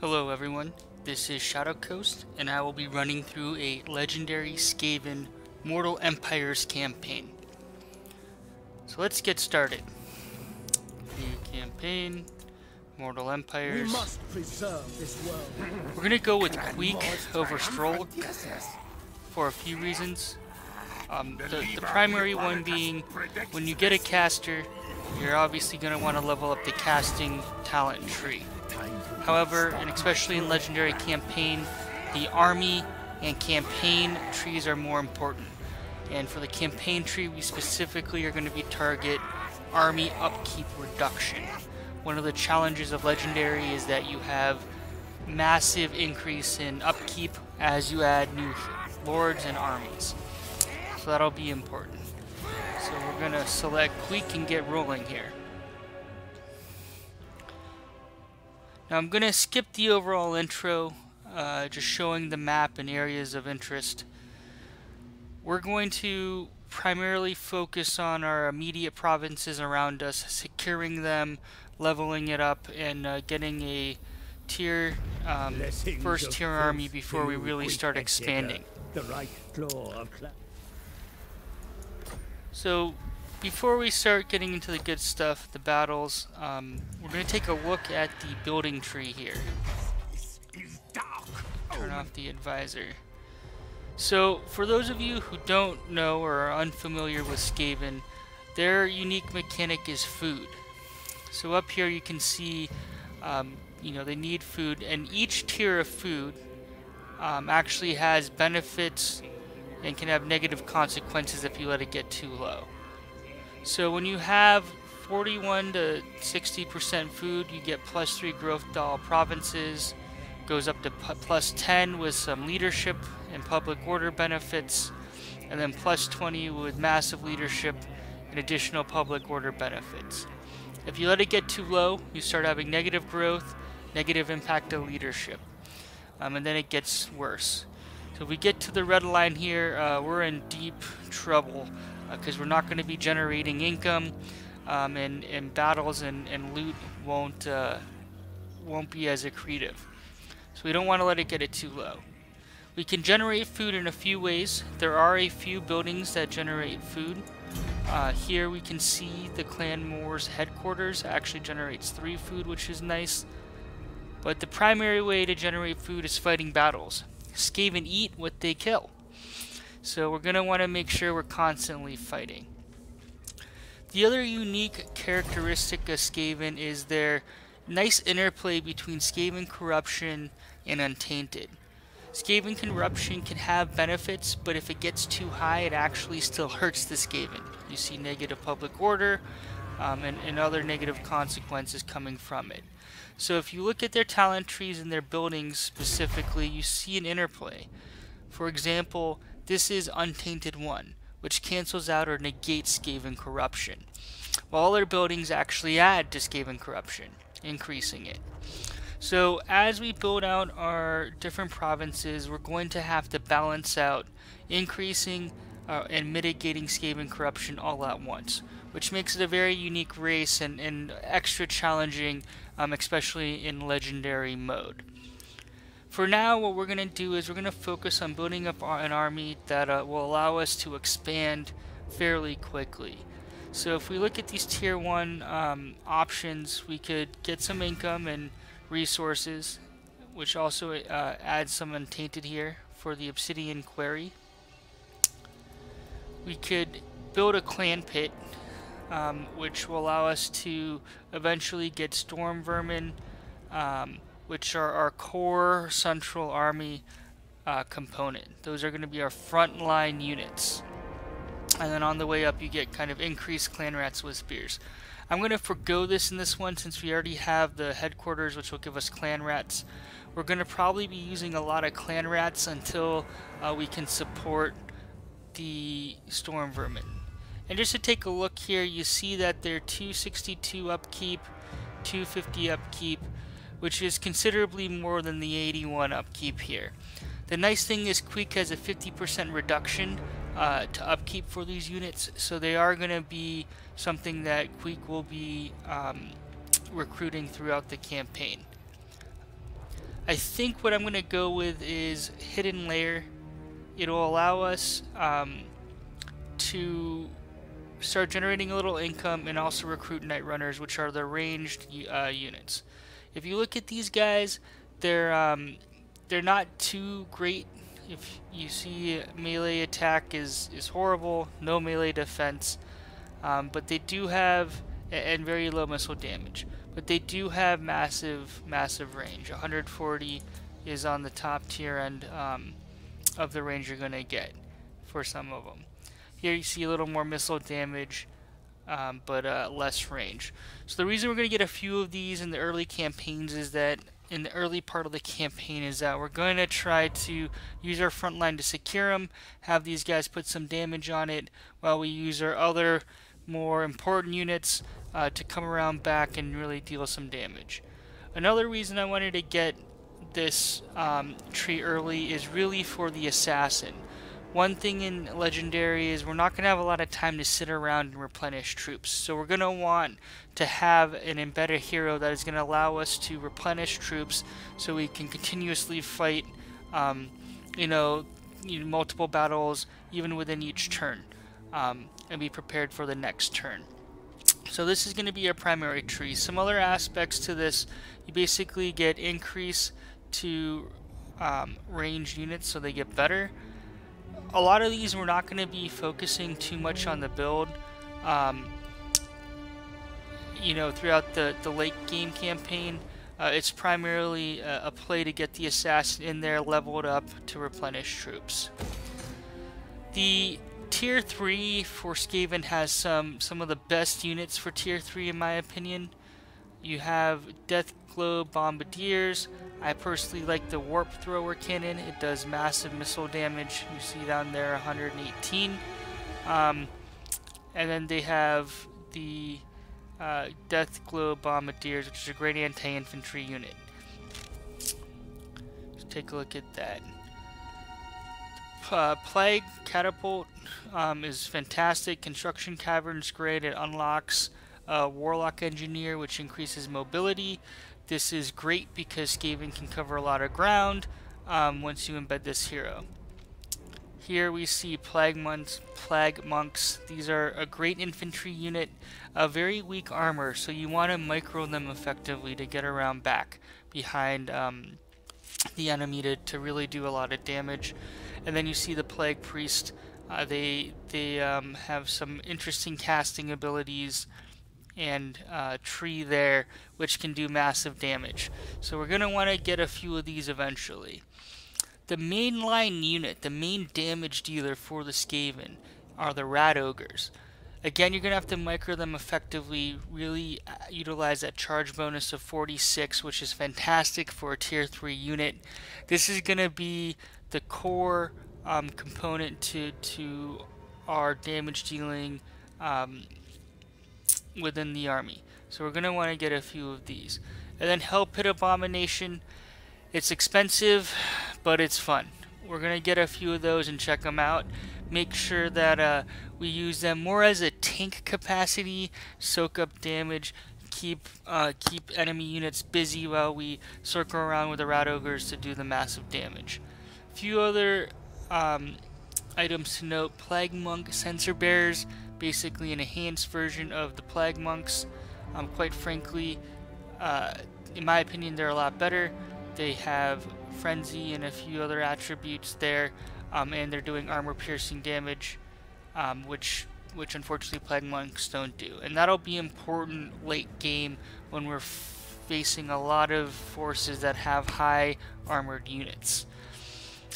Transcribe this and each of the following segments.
Hello everyone, this is Shadow Coast, and I will be running through a legendary Skaven Mortal Empires campaign. So let's get started. New campaign, Mortal Empires. We must preserve this world. We're gonna go with Queek over Skrolk for a few reasons. Um, the, the primary one being when you get a caster, you're obviously going to want to level up the casting talent tree. However, and especially in Legendary Campaign, the army and campaign trees are more important. And for the campaign tree, we specifically are going to be target army upkeep reduction. One of the challenges of Legendary is that you have massive increase in upkeep as you add new lords and armies. So that'll be important. So we're gonna select Queek and get rolling here. Now I'm gonna skip the overall intro, uh, just showing the map and areas of interest. We're going to primarily focus on our immediate provinces around us, securing them, leveling it up, and uh, getting a tier um, first tier army before we really start expanding. The right claw of so before we start getting into the good stuff, the battles, um, we're going to take a look at the building tree here. Turn off the advisor. So for those of you who don't know or are unfamiliar with Skaven, their unique mechanic is food. So up here you can see, um, you know, they need food, and each tier of food um, actually has benefits and can have negative consequences if you let it get too low. So when you have 41 to 60% food, you get plus 3 growth to all provinces, goes up to plus 10 with some leadership and public order benefits, and then plus 20 with massive leadership and additional public order benefits. If you let it get too low, you start having negative growth, negative impact to leadership, um, and then it gets worse. So if we get to the red line here, uh, we're in deep trouble because we're not going to be generating income, um, and, and battles and, and loot won't uh, won't be as accretive. So we don't want to let it get it too low. We can generate food in a few ways. There are a few buildings that generate food. Uh, here we can see the Clan Mors' headquarters actually generates three food, which is nice. But the primary way to generate food is fighting battles. Skaven eat what they kill. So we're going to want to make sure we're constantly fighting. The other unique characteristic of Skaven is their nice interplay between Skaven Corruption and Untainted. Skaven Corruption can have benefits, but if it gets too high, it actually still hurts the Skaven. You see negative public order um, and, and other negative consequences coming from it. So if you look at their talent trees and their buildings specifically, you see an interplay. For example, this is Untainted 1, which cancels out or negates Skaven Corruption, while other buildings actually add to Skaven Corruption, increasing it. So as we build out our different provinces, we're going to have to balance out increasing uh, and mitigating Skaven Corruption all at once, which makes it a very unique race and, and extra challenging um, especially in legendary mode. For now, what we're going to do is we're going to focus on building up an army that uh, will allow us to expand fairly quickly. So if we look at these tier 1 um, options, we could get some income and resources, which also uh, adds some untainted here for the obsidian quarry. We could build a clan pit um, which will allow us to eventually get storm vermin, um, which are our core central army uh, component. Those are going to be our frontline units. And then on the way up, you get kind of increased clan rats with spears. I'm going to forego this in this one since we already have the headquarters, which will give us clan rats. We're going to probably be using a lot of clan rats until uh, we can support the storm vermin. And just to take a look here, you see that they're 262 upkeep, 250 upkeep, which is considerably more than the 81 upkeep here. The nice thing is Queek has a 50% reduction uh, to upkeep for these units, so they are going to be something that Queek will be um, recruiting throughout the campaign. I think what I'm going to go with is Hidden Lair. It'll allow us um, to start generating a little income and also recruit Night Runners, which are the ranged uh, units. If you look at these guys, they're um, they're not too great. If you see melee attack is is horrible, no melee defense, um, but they do have and very low missile damage. But they do have massive massive range. 140 is on the top tier end um, of the range you're gonna get for some of them. Here you see a little more missile damage, um, but uh, less range. So the reason we're going to get a few of these in the early campaigns is that in the early part of the campaign is that we're going to try to use our front line to secure them, have these guys put some damage on it, while we use our other more important units uh, to come around back and really deal some damage. Another reason I wanted to get this um, tree early is really for the assassin. One thing in Legendary is we're not going to have a lot of time to sit around and replenish troops. So we're going to want to have an embedded hero that is going to allow us to replenish troops so we can continuously fight, um, you, know, multiple battles even within each turn um, and be prepared for the next turn. So this is going to be our primary tree. Some other aspects to this, you basically get increase to um, ranged units so they get better a lot of these we're not going to be focusing too much on the build. Um, you know, throughout the, the late game campaign, uh, it's primarily a, a, play to get the assassin in there leveled up to replenish troops. The tier 3 for Skaven has some, some of the best units for tier 3 in my opinion. You have Death Globe Bombardiers, I personally like the Warp Thrower Cannon. It does massive missile damage. You see down there 118. Um, and then they have the uh, Death Globe Bombardiers, which is a great anti-infantry unit. Let's take a look at that. Uh, Plague Catapult um, is fantastic. Construction Caverns great. It unlocks uh, Warlock Engineer, which increases mobility. This is great because Skaven can cover a lot of ground um, once you embed this hero. Here we see Plague Monks, Plague Monks. These are a great infantry unit, a very weak armor, so you want to micro them effectively to get around back behind um, the enemy to, to really do a lot of damage. And then you see the Plague Priest. Uh, they they um, have some interesting casting abilities and uh, tree there, which can do massive damage. So we're going to want to get a few of these eventually. The main line unit, the main damage dealer for the Skaven, are the Rat Ogres. Again, you're going to have to micro them effectively, really uh, utilize that charge bonus of 46, which is fantastic for a tier 3 unit. This is going to be the core um, component to, to our damage dealing um, within the army. So we're going to want to get a few of these. And then Hell Pit Abomination. It's expensive, but it's fun. We're going to get a few of those and check them out. Make sure that uh, we use them more as a tank capacity, soak up damage, keep uh, keep enemy units busy while we circle around with the rat ogres to do the massive damage. A few other um, items to note: plague monk censer bearers basically an enhanced version of the Plague Monks. Um, quite frankly, uh, in my opinion, they're a lot better. They have Frenzy and a few other attributes there, um, and they're doing armor-piercing damage, um, which which unfortunately Plague Monks don't do. And that'll be important late game when we're facing a lot of forces that have high armored units.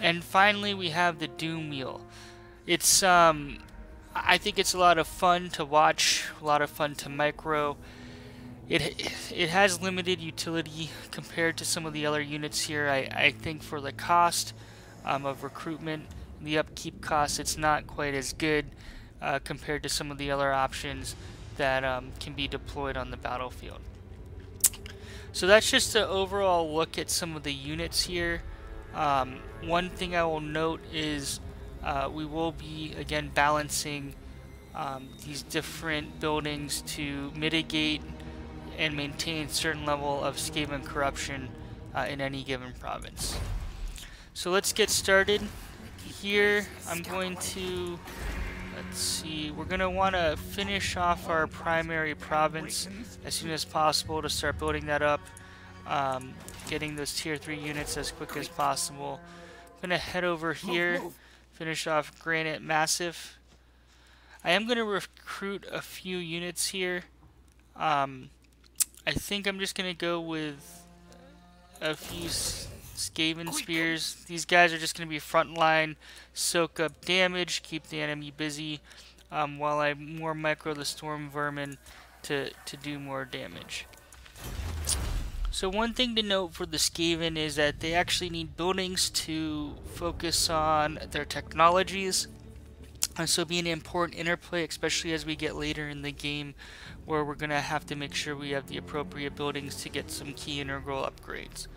And finally, we have the Doom Wheel. It's um, I think it's a lot of fun to watch, a lot of fun to micro. It, it has limited utility compared to some of the other units here. I, I think for the cost um, of recruitment, the upkeep cost, it's not quite as good uh, compared to some of the other options that um, can be deployed on the battlefield. So that's just an overall look at some of the units here. Um, one thing I will note is uh, we will be again balancing um, these different buildings to mitigate and maintain certain level of Skaven corruption uh, in any given province. So let's get started. Here I'm going to, let's see, we're going to want to finish off our primary province as soon as possible to start building that up, um, getting those tier 3 units as quick as possible. I'm going to head over here, finish off Granite Massif. I am going to recruit a few units here. Um, I think I'm just going to go with a few Skaven Spears. These guys are just going to be frontline, soak up damage, keep the enemy busy, um, while I more micro the Storm Vermin to, to do more damage. So one thing to note for the Skaven is that they actually need buildings to focus on their technologies. And so be an important interplay, especially as we get later in the game where we're going to have to make sure we have the appropriate buildings to get some key integral upgrades.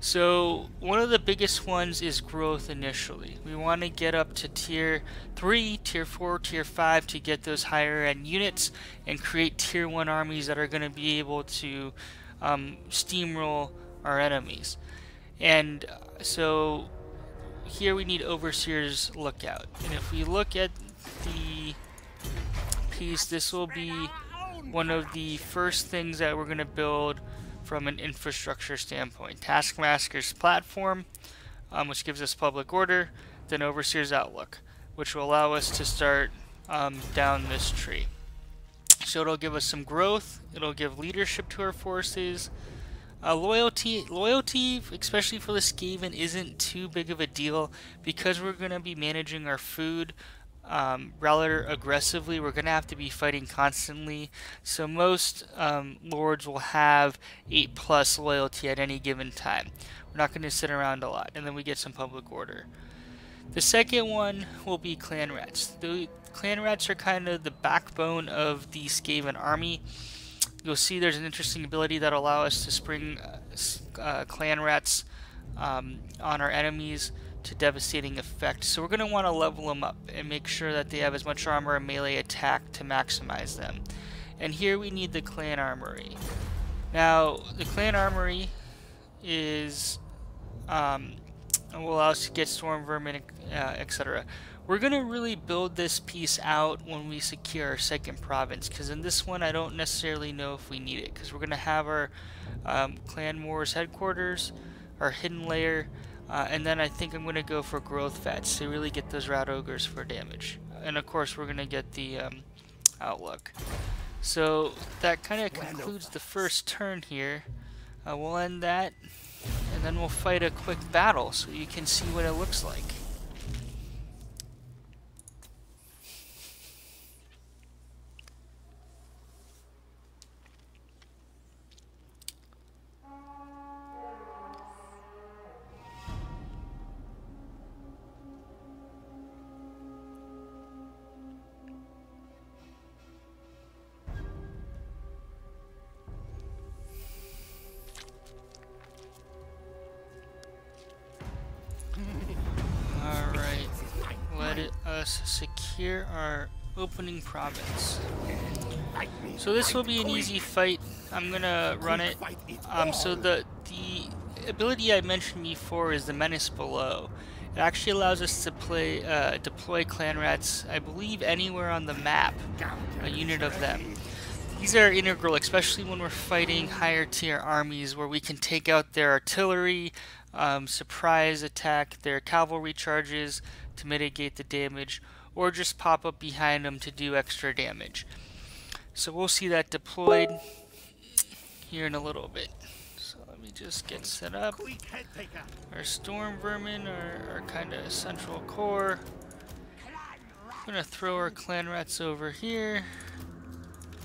So one of the biggest ones is growth initially. We want to get up to tier 3, tier 4, tier 5 to get those higher end units and create tier 1 armies that are going to be able to um, steamroll our enemies. And uh, so here we need Overseer's Lookout. And if we look at the piece, this will be one of the first things that we're going to build from an infrastructure standpoint. Taskmaster's platform, um, which gives us public order, then Overseer's Outlook, which will allow us to start um, down this tree. So it'll give us some growth, it'll give leadership to our forces, uh, loyalty, loyalty, especially for the Skaven, isn't too big of a deal because we're going to be managing our food um, rather aggressively. We're going to have to be fighting constantly. So most um, lords will have 8 plus loyalty at any given time. We're not going to sit around a lot. And then we get some public order. The second one will be clan rats. The clan rats are kind of the backbone of the Skaven army you'll see there's an interesting ability that allow us to spring uh, uh, clan rats um, on our enemies to devastating effect. So we're going to want to level them up and make sure that they have as much armor and melee attack to maximize them. And here we need the clan armory. Now the clan armory is um, will allow us to get storm vermin, uh, etc. We're going to really build this piece out when we secure our second province, because in this one I don't necessarily know if we need it, because we're going to have our um, Clan Mors headquarters, our hidden lair, uh, and then I think I'm going to go for growth vats to really get those rat ogres for damage. And of course we're going to get the um, outlook. So that kind of concludes the first turn here. Uh, we'll end that, and then we'll fight a quick battle so you can see what it looks like. Us secure our opening province. So this will be an easy fight. I'm gonna run it. Um, so the the ability I mentioned before is the Menace Below. It actually allows us to play uh, deploy clan rats, I believe, anywhere on the map, a unit of them. These are integral, especially when we're fighting higher tier armies where we can take out their artillery, um, surprise attack their cavalry charges, to mitigate the damage or just pop up behind them to do extra damage. So we'll see that deployed here in a little bit. So let me just get set up. Our storm vermin are, are kind of central core. I'm gonna throw our clan rats over here.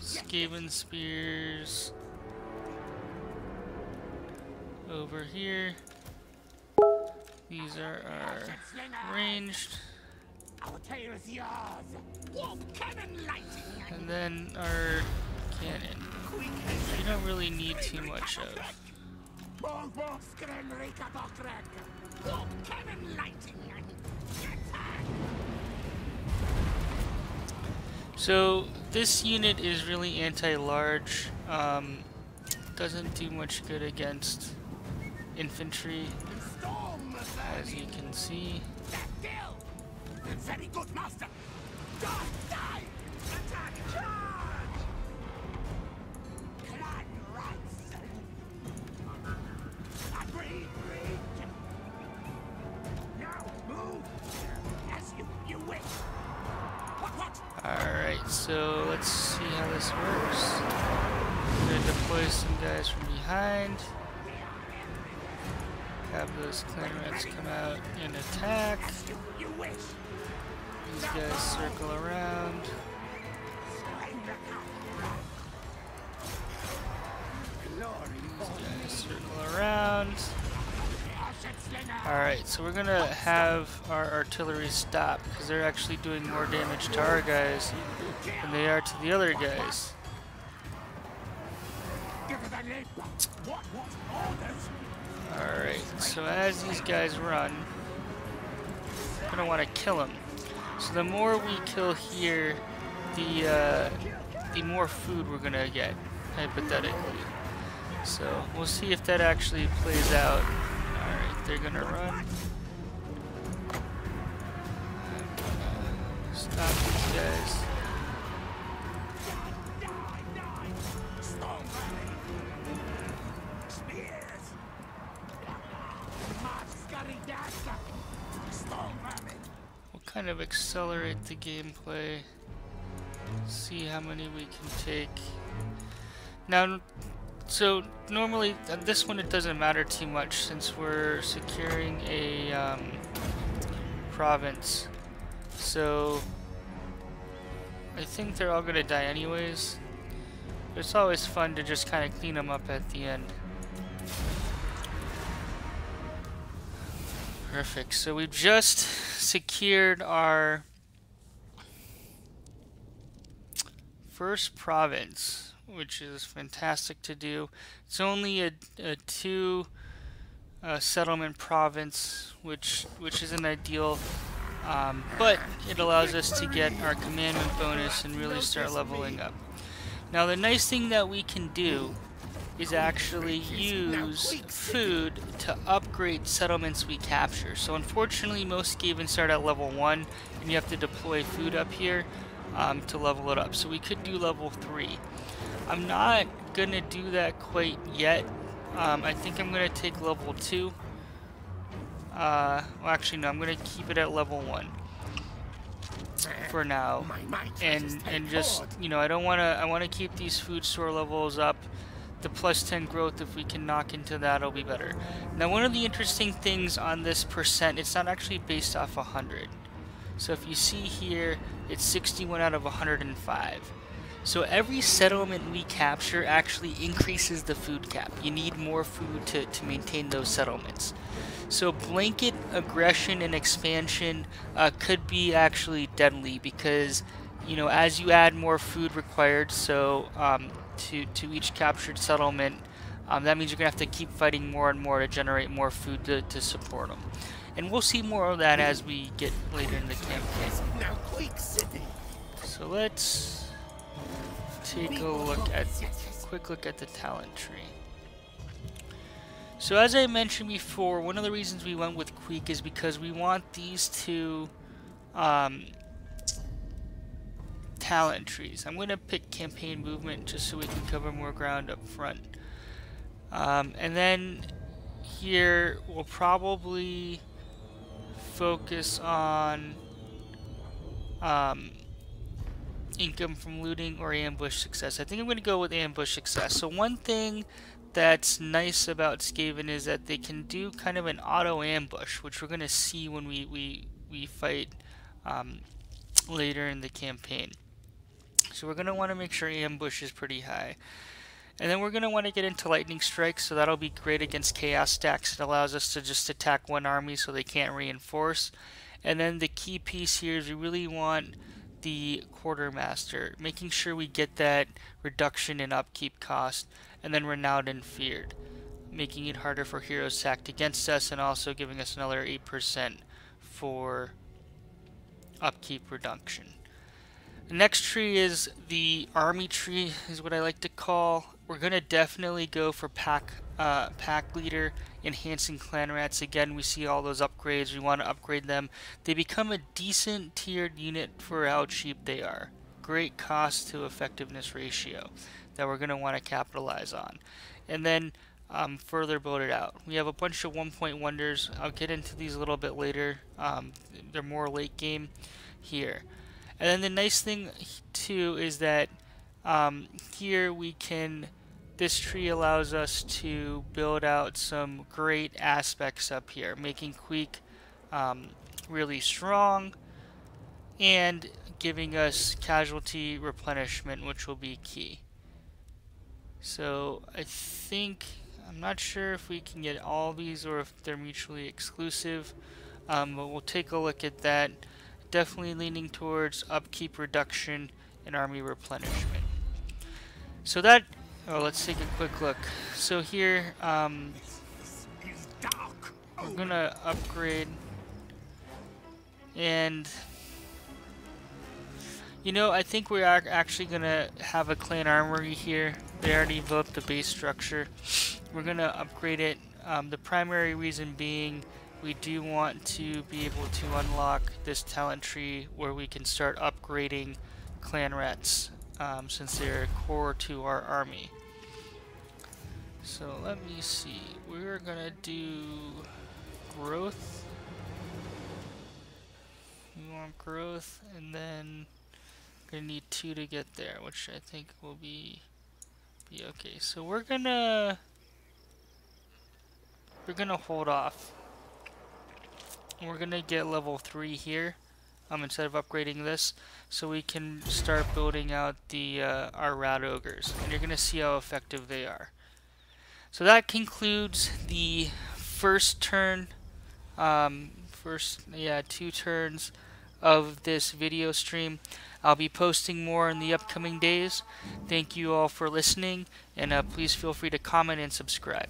Skaven spears over here. These are our ranged. And then our cannon. We don't really need too much of. So this unit is really anti-large. Um, doesn't do much good against infantry, as you can see. Very good, master. Die, die! Attack! Charge! Clan rights! Agreed, agreed. Now move as you, you wish. What, what? Alright, so let's see how this works. I'm gonna deploy some guys from behind. Have those clan rats come out and attack. These guys circle around. Surrender Guys circle around. Alright, so we're gonna have our artillery stop because they're actually doing more damage to our guys than they are to the other guys. Give it a lip. What, what orders? Alright, so as these guys run, we're gonna want to kill them. So the more we kill here, the uh, the more food we're gonna get, hypothetically. So we'll see if that actually plays out. Alright, they're gonna run. Stop these guys. Of accelerate the gameplay. See how many we can take. Now, so normally uh, this one it doesn't matter too much since we're securing a um, province. So I think they're all gonna die anyways. But it's always fun to just kind of clean them up at the end. Perfect. So we've just secured our first province, which is fantastic to do. It's only a, a two uh, settlement province, which which isn't ideal, um, but it allows us to get our commandment bonus and really start leveling up. Now the nice thing that we can do is actually use food to upgrade settlements we capture. So unfortunately most Skaven start at level 1 and you have to deploy food up here um, to level it up. So we could do level 3. I'm not going to do that quite yet. Um, I think I'm going to take level 2. Uh, well actually no, I'm going to keep it at level 1 for now and and just you know I don't want to I want to keep these food store levels up the plus 10 growth if we can knock into that it'll be better. Now one of the interesting things on this percent it's not actually based off 100 so if you see here it's 61 out of 105 so every settlement we capture actually increases the food cap. You need more food to, to maintain those settlements. So blanket aggression and expansion uh, could be actually deadly because you know as you add more food required, so um, to to each captured settlement, um, that means you're gonna have to keep fighting more and more to generate more food to, to support them. And we'll see more of that as we get later in the campaign. Now quick, city. So let's take a look at quick look at the talent tree. So as I mentioned before, one of the reasons we went with Queek is because we want these two um, talent trees. I'm going to pick campaign movement just so we can cover more ground up front. Um, and then here we'll probably focus on um, income from looting or ambush success. I think I'm going to go with ambush success. So one thing that's nice about Skaven is that they can do kind of an auto ambush, which we're going to see when we, we, we fight um, later in the campaign. So we're going to want to make sure ambush is pretty high. And then we're going to want to get into lightning strikes, so that'll be great against chaos stacks. It allows us to just attack one army so they can't reinforce. And then the key piece here is we really want the quartermaster, making sure we get that reduction in upkeep cost, and then renowned and feared, making it harder for heroes sacked against us, and also giving us another 8% for upkeep reduction. The next tree is the army tree, is what I like to call. We're gonna definitely go for pack uh, pack leader, enhancing clan rats. Again, we see all those upgrades. We want to upgrade them. They become a decent tiered unit for how cheap they are. Great cost to effectiveness ratio that we're going to want to capitalize on. And then um, further build it out. We have a bunch of one point wonders. I'll get into these a little bit later. Um, they're more late game here. And then the nice thing too is that um, here we can this tree allows us to build out some great aspects up here, making Queek um, really strong and giving us casualty replenishment, which will be key. So I think, I'm not sure if we can get all these or if they're mutually exclusive, um, but we'll take a look at that. Definitely leaning towards upkeep reduction and army replenishment. So that Oh, let's take a quick look. So here, um, we're gonna upgrade, and you know, I think we are actually gonna have a clan armory here. They already built the base structure. We're gonna upgrade it. Um, the primary reason being we do want to be able to unlock this talent tree where we can start upgrading clan rats um, since they're core to our army. So let me see. We're gonna do growth. We want growth, and then gonna need two to get there, which I think will be be okay. So we're gonna we're gonna hold off. We're gonna get level three here um, instead of upgrading this so we can start building out the uh, our rat ogres and you're gonna see how effective they are. So that concludes the first turn um, first yeah two turns of this video stream. I'll be posting more in the upcoming days. Thank you all for listening and uh, please feel free to comment and subscribe